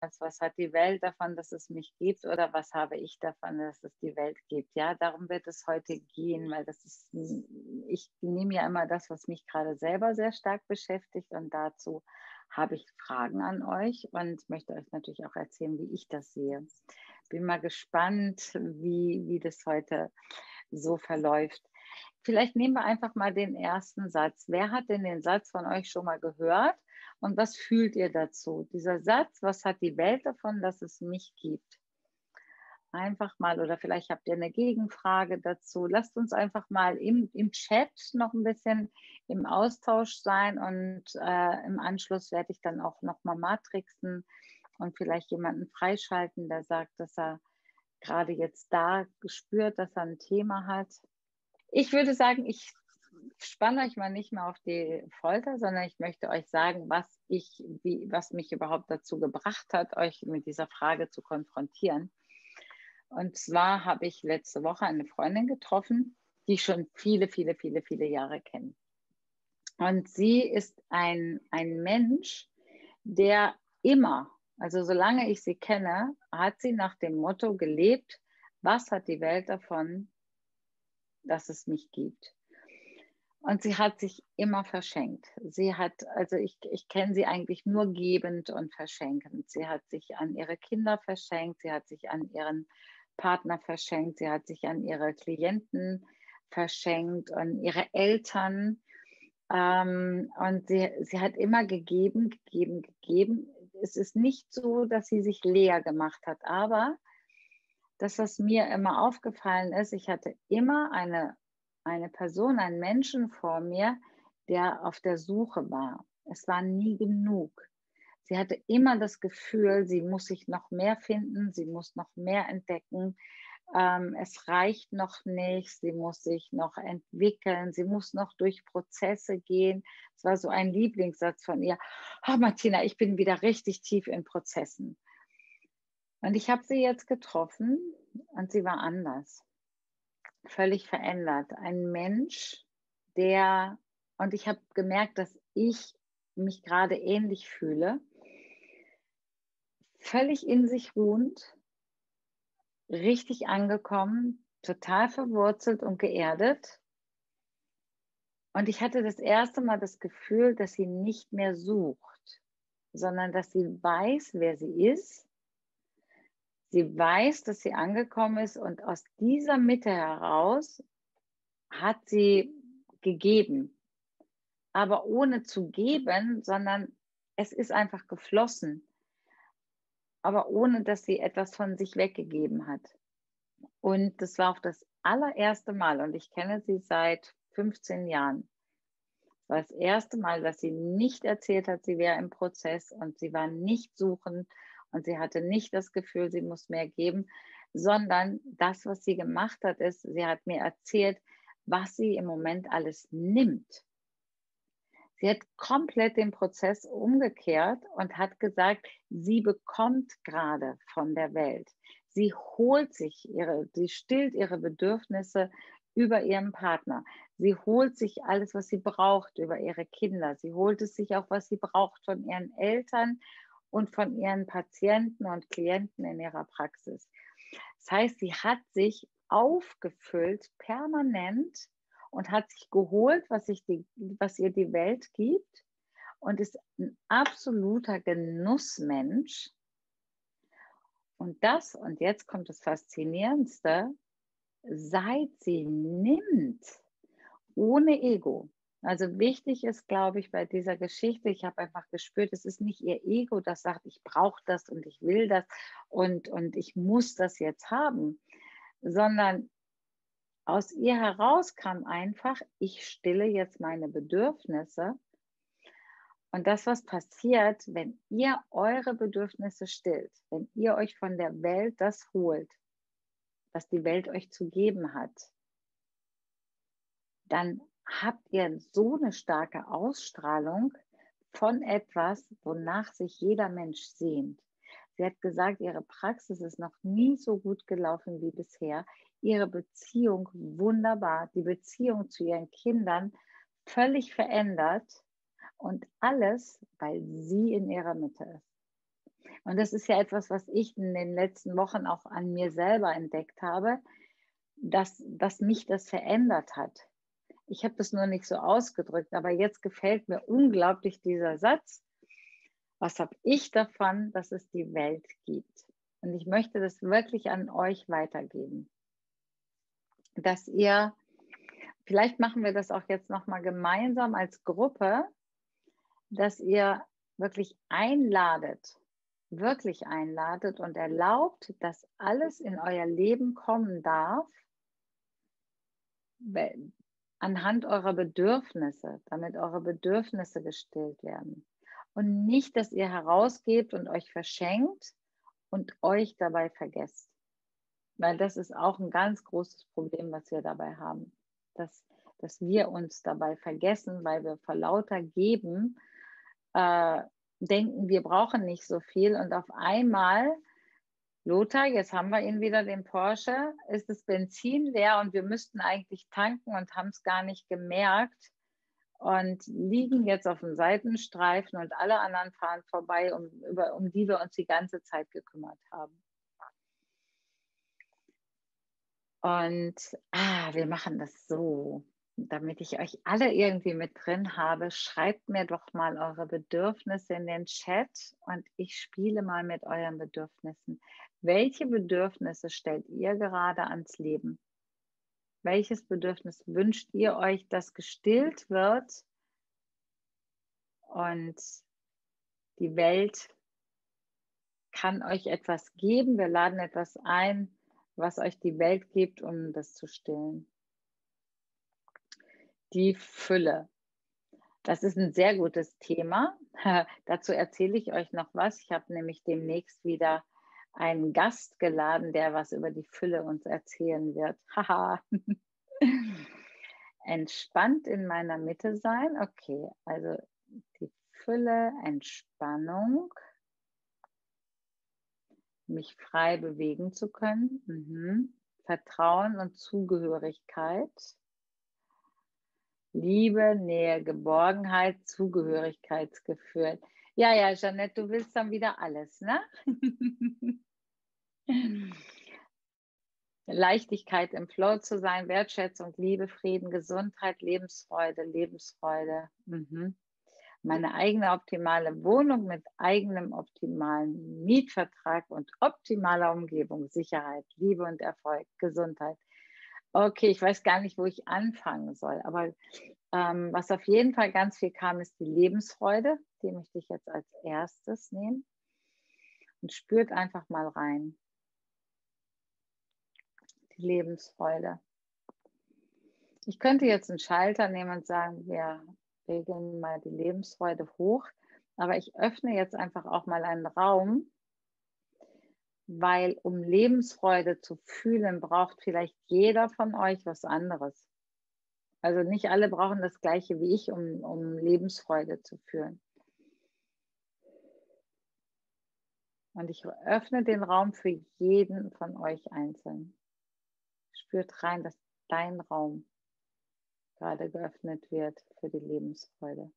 was hat die Welt davon, dass es mich gibt oder was habe ich davon, dass es die Welt gibt. Ja, darum wird es heute gehen, weil das ist, ich nehme ja immer das, was mich gerade selber sehr stark beschäftigt und dazu habe ich Fragen an euch und möchte euch natürlich auch erzählen, wie ich das sehe. Bin mal gespannt, wie, wie das heute so verläuft. Vielleicht nehmen wir einfach mal den ersten Satz. Wer hat denn den Satz von euch schon mal gehört? Und was fühlt ihr dazu? Dieser Satz, was hat die Welt davon, dass es mich gibt? Einfach mal, oder vielleicht habt ihr eine Gegenfrage dazu. Lasst uns einfach mal im, im Chat noch ein bisschen im Austausch sein und äh, im Anschluss werde ich dann auch nochmal matrixen und vielleicht jemanden freischalten, der sagt, dass er gerade jetzt da gespürt, dass er ein Thema hat. Ich würde sagen, ich spanne euch mal nicht mehr auf die Folter, sondern ich möchte euch sagen, was ich, wie, was mich überhaupt dazu gebracht hat, euch mit dieser Frage zu konfrontieren. Und zwar habe ich letzte Woche eine Freundin getroffen, die ich schon viele, viele, viele, viele Jahre kenne. Und sie ist ein, ein Mensch, der immer, also solange ich sie kenne, hat sie nach dem Motto gelebt, was hat die Welt davon, dass es mich gibt? Und sie hat sich immer verschenkt. Sie hat, also ich, ich kenne sie eigentlich nur gebend und verschenkend. Sie hat sich an ihre Kinder verschenkt, sie hat sich an ihren Partner verschenkt, sie hat sich an ihre Klienten verschenkt, an ihre Eltern. Ähm, und sie, sie hat immer gegeben, gegeben, gegeben. Es ist nicht so, dass sie sich leer gemacht hat, aber das, was mir immer aufgefallen ist, ich hatte immer eine eine Person, einen Menschen vor mir, der auf der Suche war. Es war nie genug. Sie hatte immer das Gefühl, sie muss sich noch mehr finden, sie muss noch mehr entdecken. Ähm, es reicht noch nicht, sie muss sich noch entwickeln, sie muss noch durch Prozesse gehen. Es war so ein Lieblingssatz von ihr. Oh, Martina, ich bin wieder richtig tief in Prozessen. Und ich habe sie jetzt getroffen und sie war anders völlig verändert. Ein Mensch, der, und ich habe gemerkt, dass ich mich gerade ähnlich fühle, völlig in sich ruhend, richtig angekommen, total verwurzelt und geerdet. Und ich hatte das erste Mal das Gefühl, dass sie nicht mehr sucht, sondern dass sie weiß, wer sie ist Sie weiß, dass sie angekommen ist und aus dieser Mitte heraus hat sie gegeben. Aber ohne zu geben, sondern es ist einfach geflossen. Aber ohne, dass sie etwas von sich weggegeben hat. Und das war auch das allererste Mal und ich kenne sie seit 15 Jahren. Das war das erste Mal, dass sie nicht erzählt hat, sie wäre im Prozess und sie war nicht suchend und sie hatte nicht das Gefühl, sie muss mehr geben, sondern das, was sie gemacht hat, ist, sie hat mir erzählt, was sie im Moment alles nimmt. Sie hat komplett den Prozess umgekehrt und hat gesagt, sie bekommt gerade von der Welt. Sie holt sich ihre, sie stillt ihre Bedürfnisse über ihren Partner. Sie holt sich alles, was sie braucht über ihre Kinder. Sie holt es sich auch, was sie braucht von ihren Eltern und von ihren Patienten und Klienten in ihrer Praxis. Das heißt, sie hat sich aufgefüllt permanent und hat sich geholt, was, die, was ihr die Welt gibt und ist ein absoluter Genussmensch. Und das, und jetzt kommt das Faszinierendste, seit sie nimmt, ohne Ego, also wichtig ist, glaube ich, bei dieser Geschichte, ich habe einfach gespürt, es ist nicht ihr Ego, das sagt, ich brauche das und ich will das und, und ich muss das jetzt haben, sondern aus ihr heraus kam einfach, ich stille jetzt meine Bedürfnisse. Und das, was passiert, wenn ihr eure Bedürfnisse stillt, wenn ihr euch von der Welt das holt, was die Welt euch zu geben hat, dann habt ihr so eine starke Ausstrahlung von etwas, wonach sich jeder Mensch sehnt. Sie hat gesagt, ihre Praxis ist noch nie so gut gelaufen wie bisher. Ihre Beziehung wunderbar, die Beziehung zu ihren Kindern völlig verändert und alles, weil sie in ihrer Mitte ist. Und das ist ja etwas, was ich in den letzten Wochen auch an mir selber entdeckt habe, dass, dass mich das verändert hat. Ich habe das nur nicht so ausgedrückt, aber jetzt gefällt mir unglaublich dieser Satz. Was habe ich davon, dass es die Welt gibt? Und ich möchte das wirklich an euch weitergeben, dass ihr, vielleicht machen wir das auch jetzt nochmal gemeinsam als Gruppe, dass ihr wirklich einladet, wirklich einladet und erlaubt, dass alles in euer Leben kommen darf, anhand eurer Bedürfnisse, damit eure Bedürfnisse gestillt werden. Und nicht, dass ihr herausgebt und euch verschenkt und euch dabei vergesst. Weil das ist auch ein ganz großes Problem, was wir dabei haben. Dass, dass wir uns dabei vergessen, weil wir vor lauter Geben äh, denken, wir brauchen nicht so viel und auf einmal, Lothar, jetzt haben wir ihn wieder, den Porsche, ist das Benzin leer? Und wir müssten eigentlich tanken und haben es gar nicht gemerkt und liegen jetzt auf dem Seitenstreifen und alle anderen fahren vorbei, um, über, um die wir uns die ganze Zeit gekümmert haben. Und ah, wir machen das so damit ich euch alle irgendwie mit drin habe, schreibt mir doch mal eure Bedürfnisse in den Chat und ich spiele mal mit euren Bedürfnissen. Welche Bedürfnisse stellt ihr gerade ans Leben? Welches Bedürfnis wünscht ihr euch, das gestillt wird und die Welt kann euch etwas geben? Wir laden etwas ein, was euch die Welt gibt, um das zu stillen die Fülle. Das ist ein sehr gutes Thema. Dazu erzähle ich euch noch was. Ich habe nämlich demnächst wieder einen Gast geladen, der was über die Fülle uns erzählen wird. Haha. Entspannt in meiner Mitte sein. Okay, also die Fülle, Entspannung, mich frei bewegen zu können, mhm. Vertrauen und Zugehörigkeit. Liebe, Nähe, Geborgenheit, Zugehörigkeitsgefühl. Ja, ja, Jeanette, du willst dann wieder alles, ne? Leichtigkeit im Flow zu sein, Wertschätzung, Liebe, Frieden, Gesundheit, Lebensfreude, Lebensfreude. Mhm. Meine eigene optimale Wohnung mit eigenem optimalen Mietvertrag und optimaler Umgebung, Sicherheit, Liebe und Erfolg, Gesundheit, Okay, ich weiß gar nicht, wo ich anfangen soll, aber ähm, was auf jeden Fall ganz viel kam, ist die Lebensfreude. Die möchte ich jetzt als erstes nehmen. Und spürt einfach mal rein. Die Lebensfreude. Ich könnte jetzt einen Schalter nehmen und sagen, wir regeln mal die Lebensfreude hoch. Aber ich öffne jetzt einfach auch mal einen Raum, weil um Lebensfreude zu fühlen, braucht vielleicht jeder von euch was anderes. Also nicht alle brauchen das gleiche wie ich, um, um Lebensfreude zu fühlen. Und ich öffne den Raum für jeden von euch einzeln. Spürt rein, dass dein Raum gerade geöffnet wird für die Lebensfreude.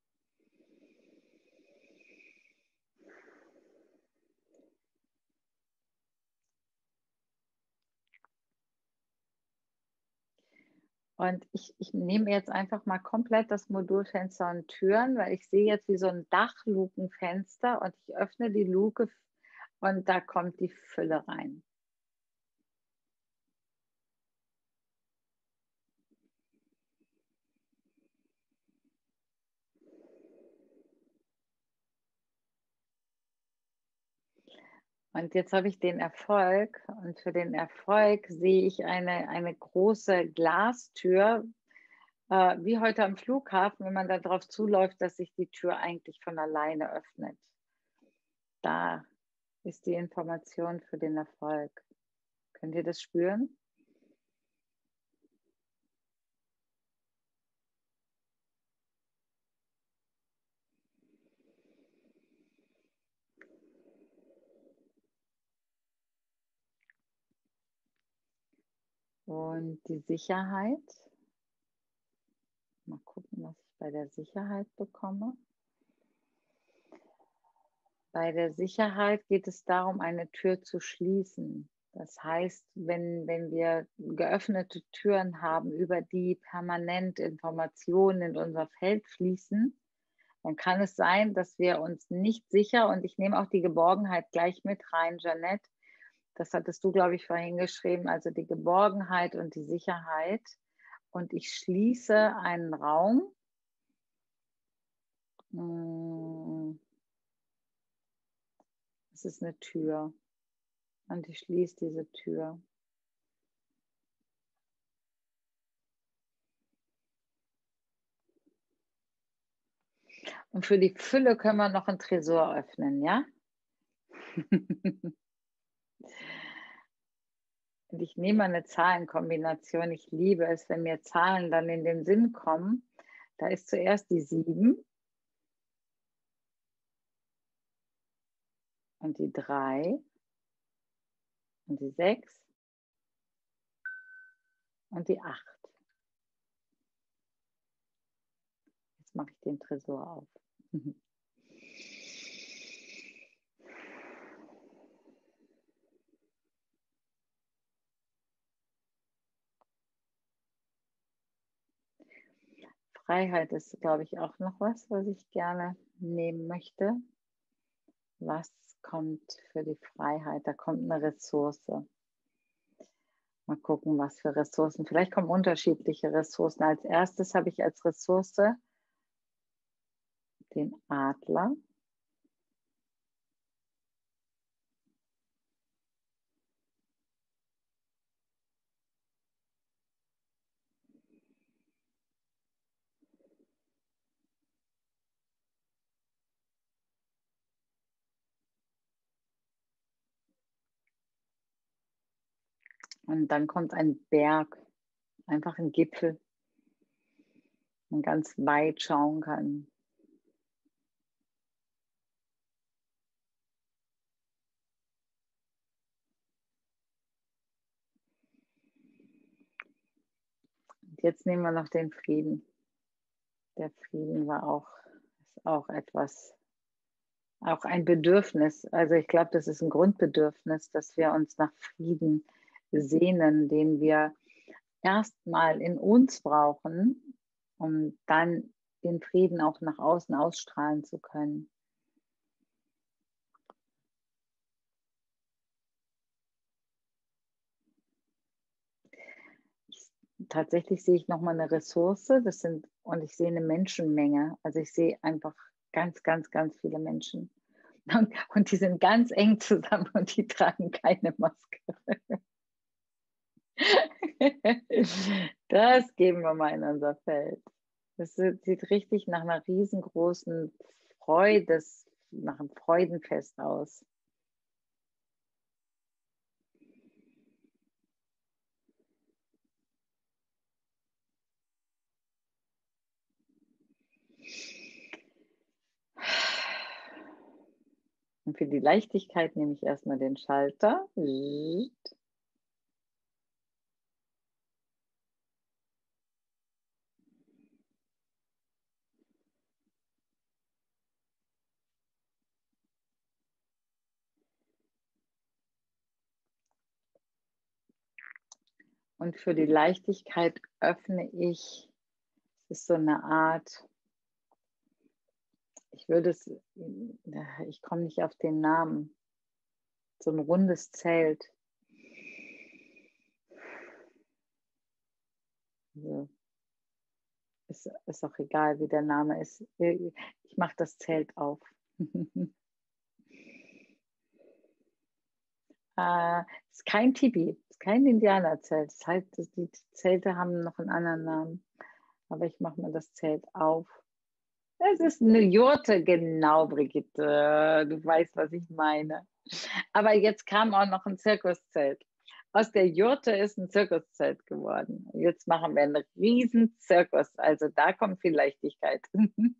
Und ich, ich nehme jetzt einfach mal komplett das Modul Fenster und Türen, weil ich sehe jetzt wie so ein Dachlukenfenster und ich öffne die Luke und da kommt die Fülle rein. Und jetzt habe ich den Erfolg und für den Erfolg sehe ich eine, eine große Glastür, äh, wie heute am Flughafen, wenn man da drauf zuläuft, dass sich die Tür eigentlich von alleine öffnet. Da ist die Information für den Erfolg. Könnt ihr das spüren? Und die Sicherheit. Mal gucken, was ich bei der Sicherheit bekomme. Bei der Sicherheit geht es darum, eine Tür zu schließen. Das heißt, wenn, wenn wir geöffnete Türen haben, über die permanent Informationen in unser Feld fließen, dann kann es sein, dass wir uns nicht sicher, und ich nehme auch die Geborgenheit gleich mit rein, Janette, das hattest du, glaube ich, vorhin geschrieben, also die Geborgenheit und die Sicherheit. Und ich schließe einen Raum. Hm. Es ist eine Tür. Und ich schließe diese Tür. Und für die Fülle können wir noch einen Tresor öffnen, ja? Und ich nehme eine Zahlenkombination. Ich liebe es, wenn mir Zahlen dann in den Sinn kommen. Da ist zuerst die 7 und die 3 und die 6 und die 8. Jetzt mache ich den Tresor auf. Freiheit ist, glaube ich, auch noch was, was ich gerne nehmen möchte. Was kommt für die Freiheit? Da kommt eine Ressource. Mal gucken, was für Ressourcen. Vielleicht kommen unterschiedliche Ressourcen. Als erstes habe ich als Ressource den Adler. Und dann kommt ein Berg, einfach ein Gipfel, man ganz weit schauen kann. Und jetzt nehmen wir noch den Frieden. Der Frieden war auch, ist auch etwas, auch ein Bedürfnis. Also ich glaube, das ist ein Grundbedürfnis, dass wir uns nach Frieden sehnen, den wir erstmal in uns brauchen, um dann den Frieden auch nach außen ausstrahlen zu können. tatsächlich sehe ich nochmal eine Ressource, das sind, und ich sehe eine Menschenmenge. Also ich sehe einfach ganz, ganz, ganz viele Menschen. Und, und die sind ganz eng zusammen und die tragen keine Maske. Das geben wir mal in unser Feld. Das sieht richtig nach einer riesengroßen Freude, nach einem Freudenfest aus. Und für die Leichtigkeit nehme ich erstmal den Schalter. Und für die Leichtigkeit öffne ich, es ist so eine Art, ich würde es, ich komme nicht auf den Namen, so ein rundes Zelt. Also, ist, ist auch egal, wie der Name ist. Ich mache das Zelt auf. äh, ist kein ist kein Indianerzelt. Das heißt, die Zelte haben noch einen anderen Namen. Aber ich mache mir das Zelt auf. Es ist eine Jurte, genau, Brigitte. Du weißt, was ich meine. Aber jetzt kam auch noch ein Zirkuszelt. Aus der Jurte ist ein Zirkuszelt geworden. Jetzt machen wir einen riesen Zirkus. Also da kommt viel Leichtigkeit.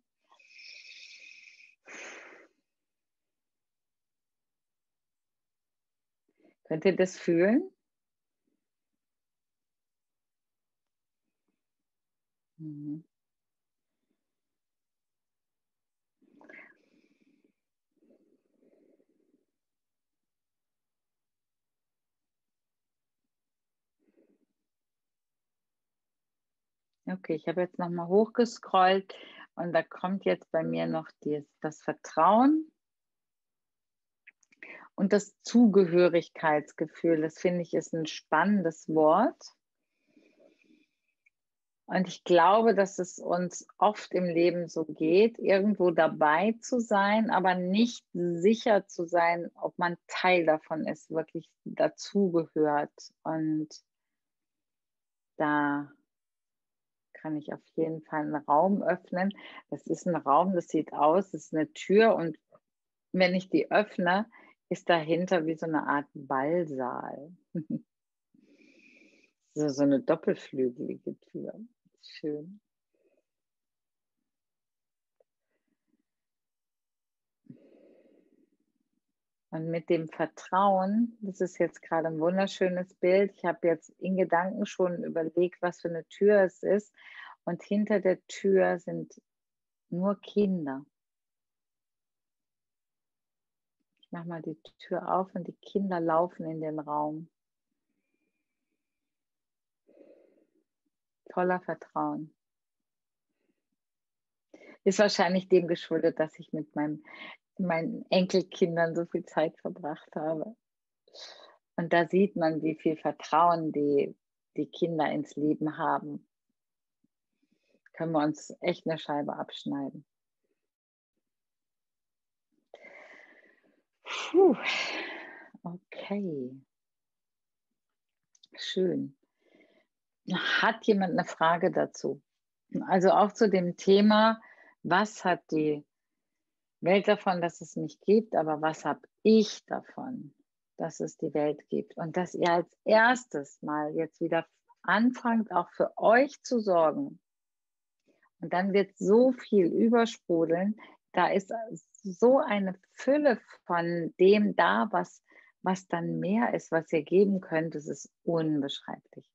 Könnt ihr das fühlen? Mhm. Okay, ich habe jetzt nochmal hochgescrollt und da kommt jetzt bei mir noch die, das Vertrauen und das Zugehörigkeitsgefühl. Das finde ich ist ein spannendes Wort. Und ich glaube, dass es uns oft im Leben so geht, irgendwo dabei zu sein, aber nicht sicher zu sein, ob man Teil davon ist, wirklich dazugehört. Und da kann ich auf jeden Fall einen Raum öffnen. Das ist ein Raum, das sieht aus, das ist eine Tür und wenn ich die öffne, ist dahinter wie so eine Art Ballsaal. so, so eine doppelflügelige Tür. Schön. Und mit dem Vertrauen, das ist jetzt gerade ein wunderschönes Bild. Ich habe jetzt in Gedanken schon überlegt, was für eine Tür es ist. Und hinter der Tür sind nur Kinder. Ich mache mal die Tür auf und die Kinder laufen in den Raum. Voller Vertrauen. Ist wahrscheinlich dem geschuldet, dass ich mit meinem meinen Enkelkindern so viel Zeit verbracht habe. Und da sieht man, wie viel Vertrauen die, die Kinder ins Leben haben. Können wir uns echt eine Scheibe abschneiden. Puh. Okay. Schön. Hat jemand eine Frage dazu? Also auch zu dem Thema, was hat die Welt davon, dass es mich gibt, aber was habe ich davon, dass es die Welt gibt? Und dass ihr als erstes mal jetzt wieder anfangt, auch für euch zu sorgen. Und dann wird so viel übersprudeln. Da ist so eine Fülle von dem da, was, was dann mehr ist, was ihr geben könnt. Es ist unbeschreiblich.